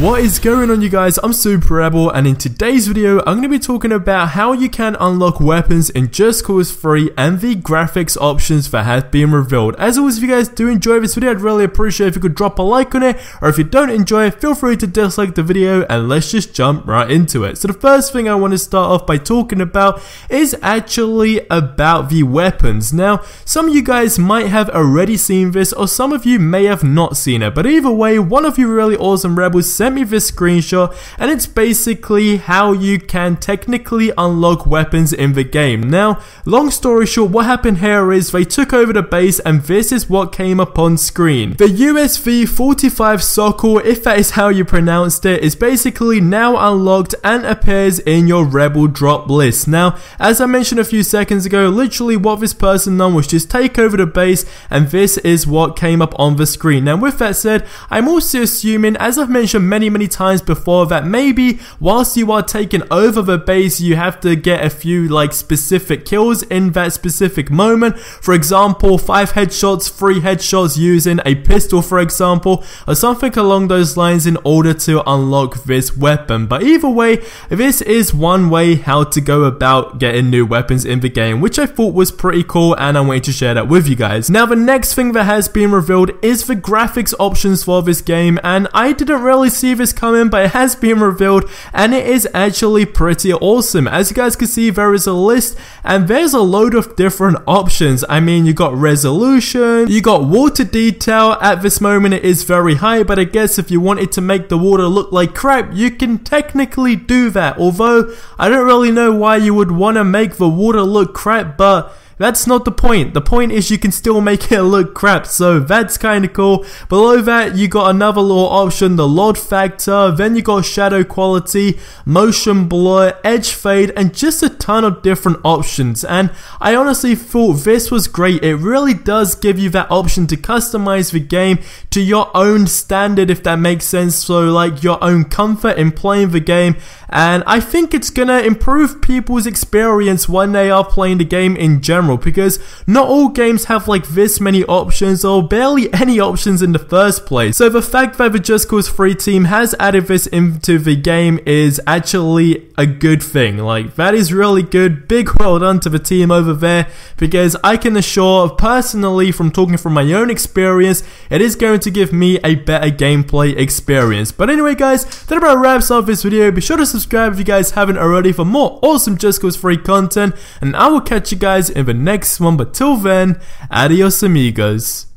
What is going on you guys, I'm Super Rebel and in today's video I'm going to be talking about how you can unlock weapons in Just Cause 3 and the graphics options that have been revealed. As always if you guys do enjoy this video I'd really appreciate if you could drop a like on it or if you don't enjoy it feel free to dislike the video and let's just jump right into it. So the first thing I want to start off by talking about is actually about the weapons. Now some of you guys might have already seen this or some of you may have not seen it but either way one of you really awesome rebels sent me this screenshot and it's basically how you can technically unlock weapons in the game. Now, long story short, what happened here is they took over the base and this is what came up on screen. The USV-45 Sokol, if that is how you pronounced it, is basically now unlocked and appears in your Rebel drop list. Now, as I mentioned a few seconds ago, literally what this person done was just take over the base and this is what came up on the screen. Now, with that said, I'm also assuming, as I've mentioned many, many times before that maybe whilst you are taking over the base, you have to get a few like specific kills in that specific moment. For example, five headshots, three headshots using a pistol, for example, or something along those lines in order to unlock this weapon. But either way, this is one way how to go about getting new weapons in the game, which I thought was pretty cool and I'm waiting to share that with you guys. Now, the next thing that has been revealed is the graphics options for this game, and I didn't really see this coming, but it has been revealed, and it is actually pretty awesome. As you guys can see, there is a list, and there's a load of different options. I mean, you got resolution, you got water detail. At this moment, it is very high, but I guess if you wanted to make the water look like crap, you can technically do that. Although, I don't really know why you would want to make the water look crap, but that's not the point. The point is you can still make it look crap, so that's kind of cool. Below that, you got another little option, the LOD factor, then you got shadow quality, motion blur, edge fade, and just a ton of different options. And I honestly thought this was great. It really does give you that option to customize the game to your own standard, if that makes sense. So like your own comfort in playing the game. And I think it's gonna improve people's experience when they are playing the game in general general because not all games have like this many options or barely any options in the first place. So the fact that the Just Cause 3 team has added this into the game is actually a good thing. Like that is really good. Big well done to the team over there because I can assure personally from talking from my own experience, it is going to give me a better gameplay experience. But anyway guys, that about wraps up this video. Be sure to subscribe if you guys haven't already for more awesome Just Cause 3 content and I will catch you guys in the next one. But till then, adios amigos.